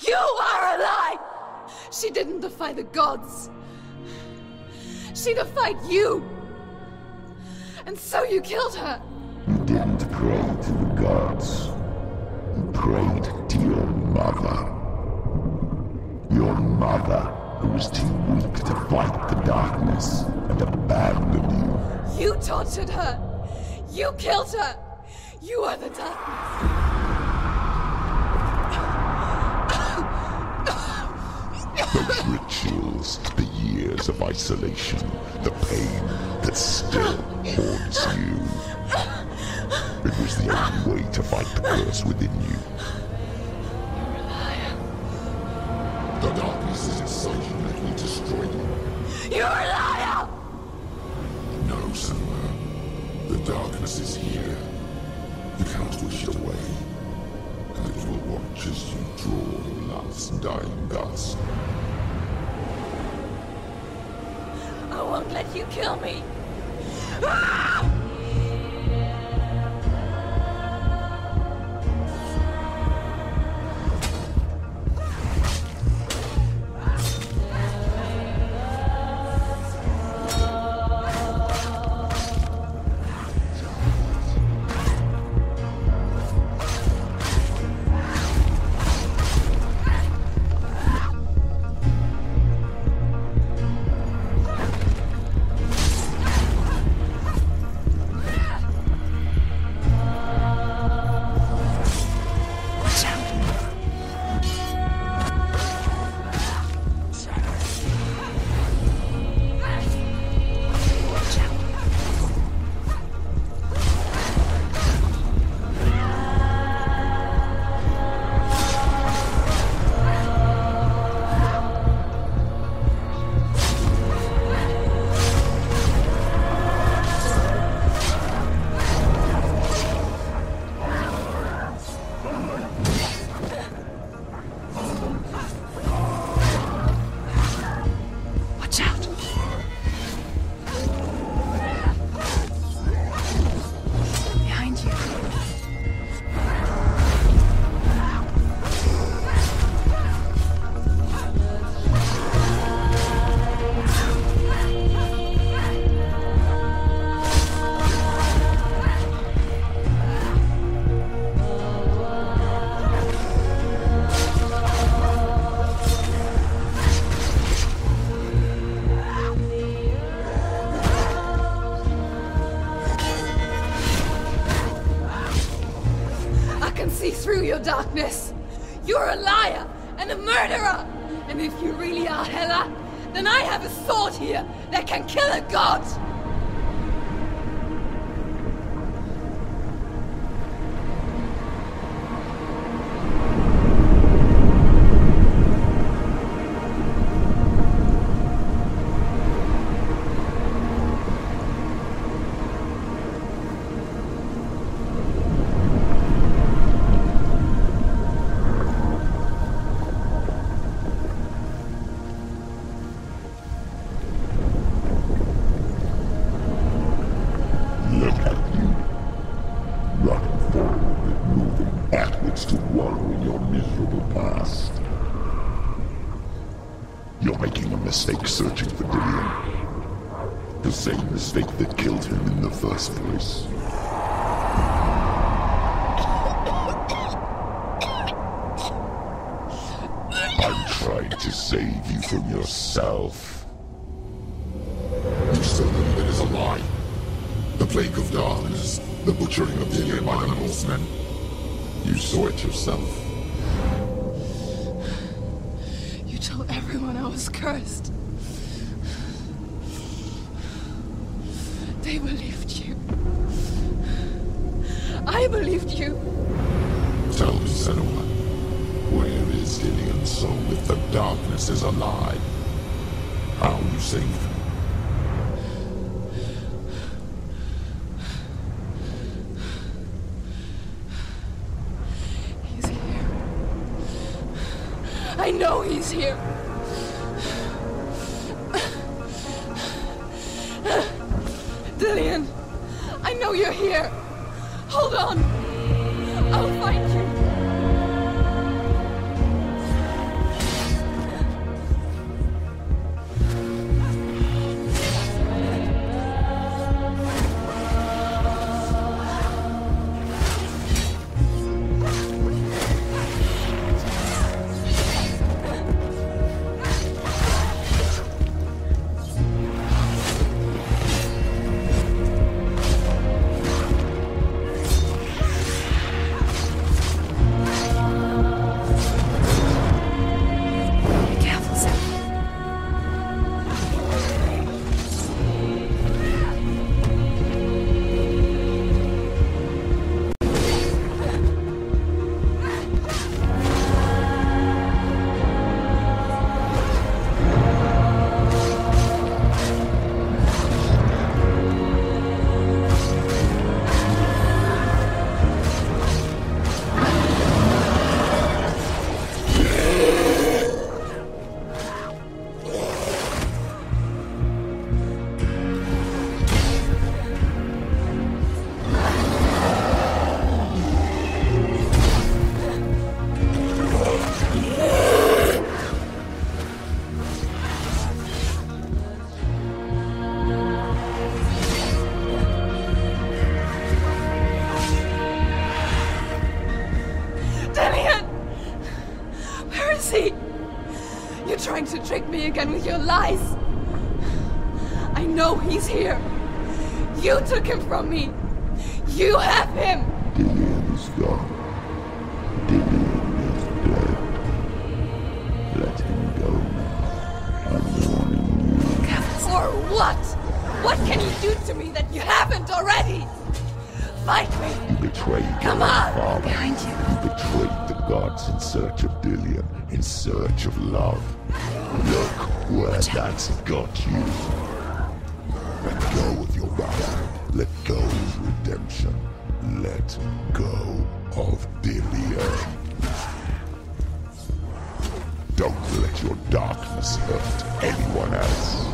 You are a lie! She didn't defy the gods. She defied you. And so you killed her. You didn't pray to the gods. You prayed to your mother. Your mother, who was too weak to fight the darkness and abandoned you. You tortured her. You killed her. You are the darkness. Those rituals, the years of isolation, the pain that still haunts you. It was the only way to fight the curse within you. You're a liar. The darkness is inside you it will destroy you. You're a liar! No, Senua. The darkness is here. You cannot wish it away. And it will watch as you draw your last dying gasp. I won't let you kill me. Watch darkness. You're a liar and a murderer. And if you really are Hela, then I have a sword here that can kill a god. Mistake searching for Dillion. The same mistake that killed him in the first place. I'm trying to save you from yourself. You still believe it is a lie? The plague of darkness, the butchering of Dillion by Norsemen. You saw it yourself. Everyone I was cursed. They believed you. I believed you. Tell me, Senua, where is Dillion's soul if the darkness is alive? How are you him? He's here. I know he's here. Trick me again with your lies. I know he's here. You took him from me. You have him. Dillion is gone. Dillion is dead. Let him go now. I'm warning you. For what? What can you do to me that you haven't already? Fight me. You betrayed Come on! father. Behind you. You betrayed the gods in search of Dillion, in search of love. Look where that's got you. Let go of your wrath. Let go of redemption. Let go of Dillion. Don't let your darkness hurt anyone else.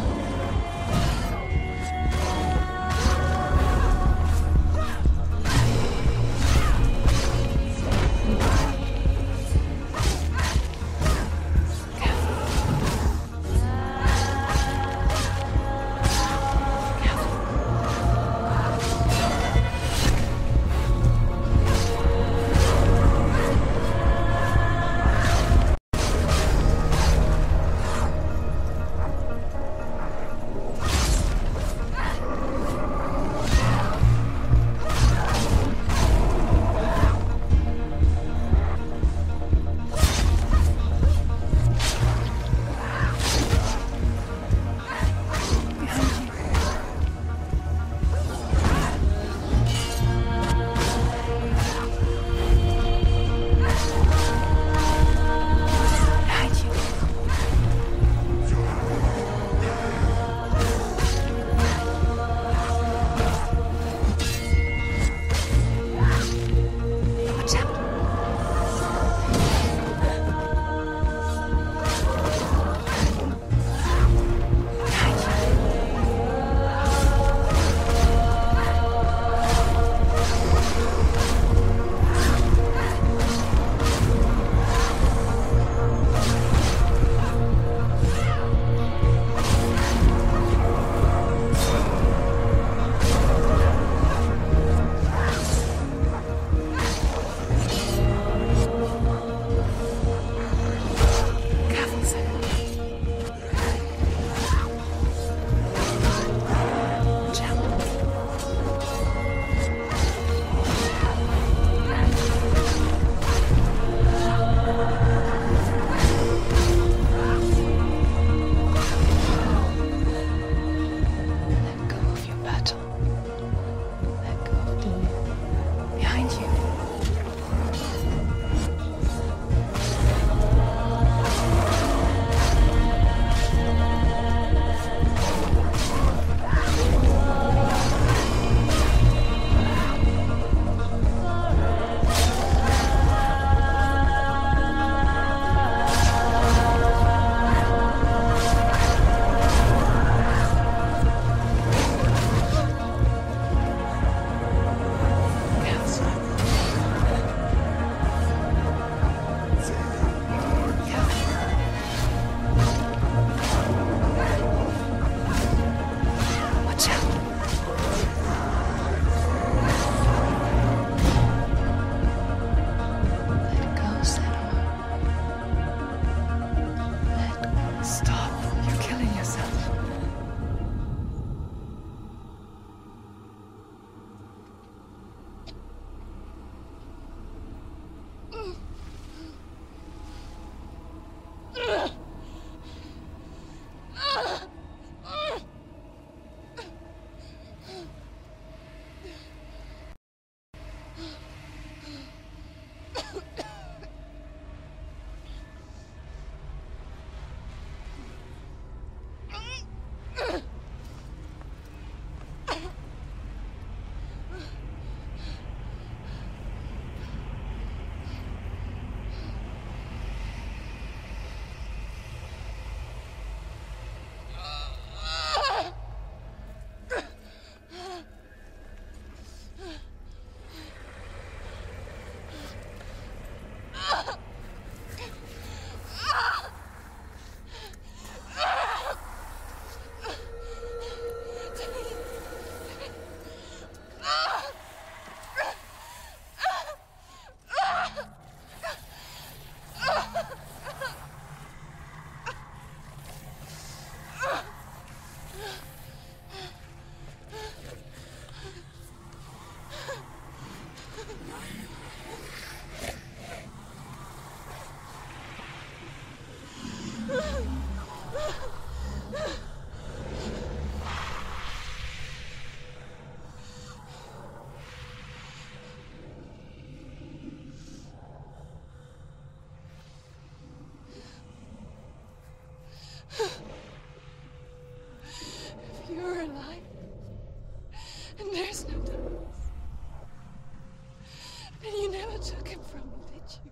Him from me, did you?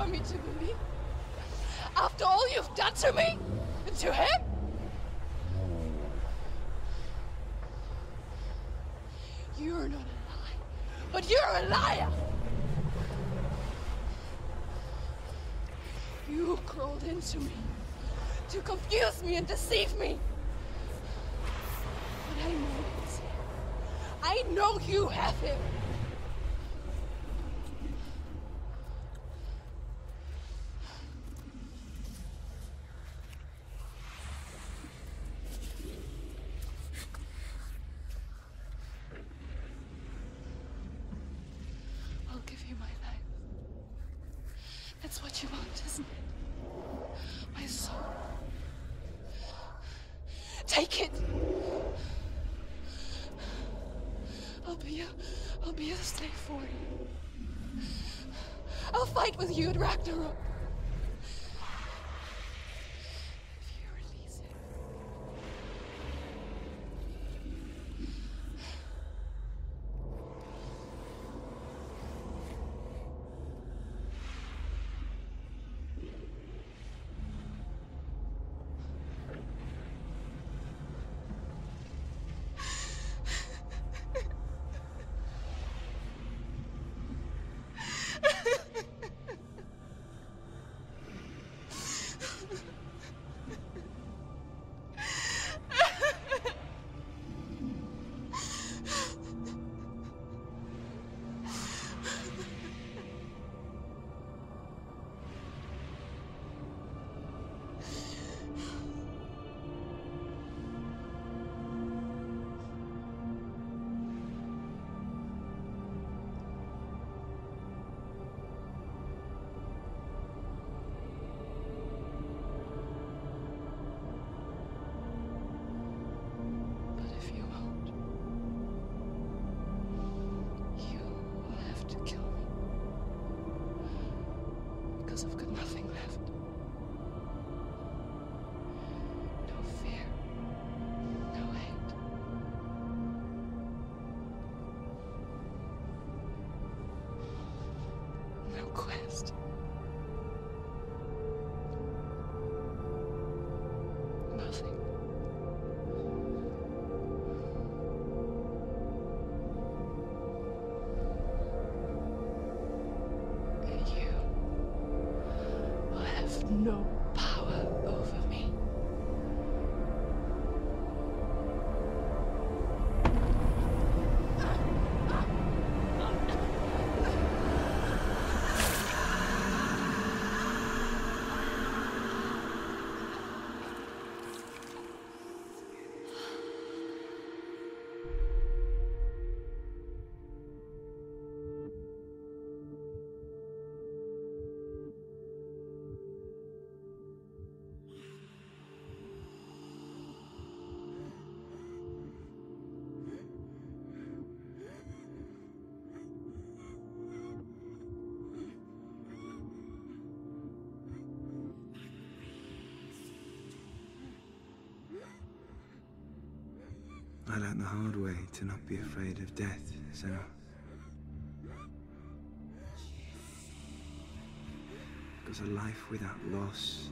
Want me to believe? After all you've done to me? And to him? You're not a lie, but you're a liar! You crawled into me to confuse me and deceive me. But I know him. I know you have him. I'll give you my life. That's what you want, isn't it? My soul. Take it. I'll be a, I'll be a slave for you. I'll fight with you at Ragnarok. Because I've got nothing left. Learned the hard way to not be afraid of death, Senua. Because a life without loss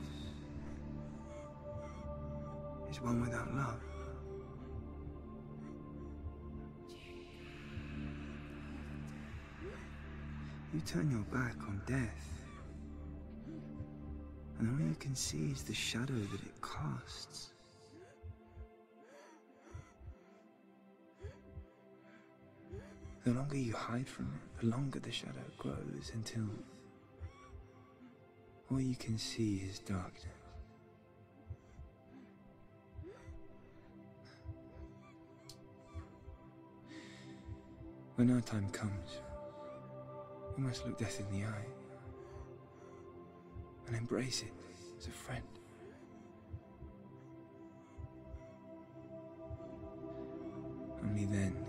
is one without love. You turn your back on death, and all you can see is the shadow that it casts. The longer you hide from it, the longer the shadow grows until all you can see is darkness. When our time comes, we must look death in the eye and embrace it as a friend. Only then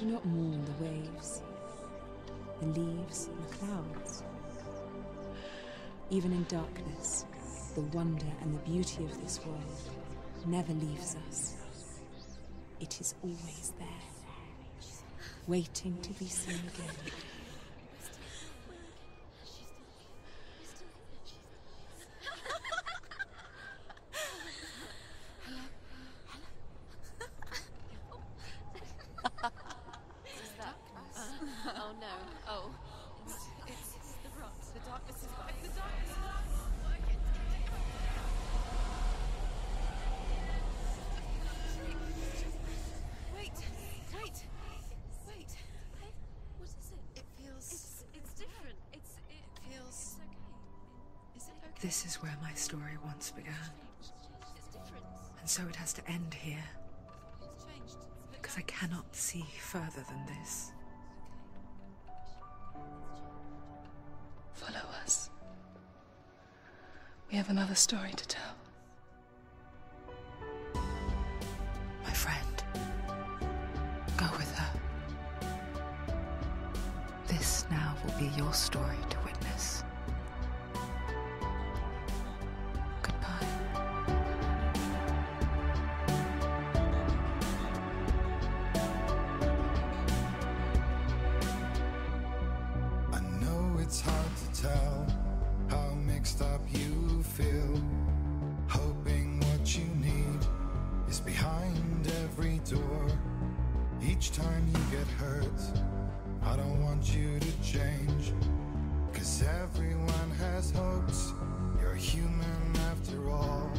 Do not mourn the waves, the leaves, and the clouds. Even in darkness, the wonder and the beauty of this world never leaves us. It is always there, waiting to be seen again. This is where my story once began, and so it has to end here, because I cannot see further than this. Follow us. We have another story to tell. it hurts. I don't want you to change. Cause everyone has hopes. You're human after all.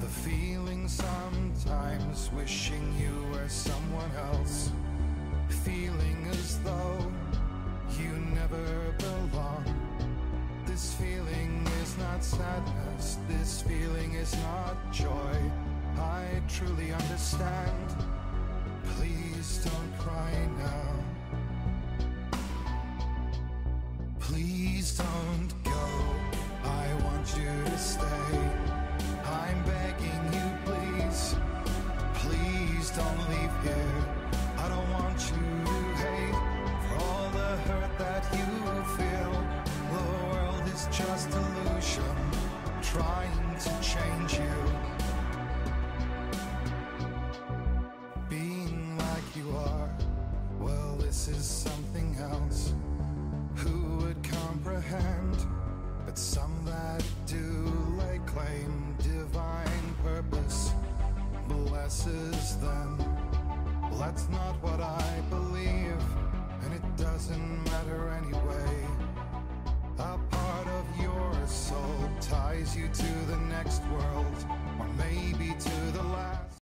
The feeling sometimes wishing you were someone else. Feeling as though you never belong. This feeling is not sadness. This feeling is not joy. I truly understand. Please right now. Please don't go. I want you to stay. I'm begging you, please. Please don't leave.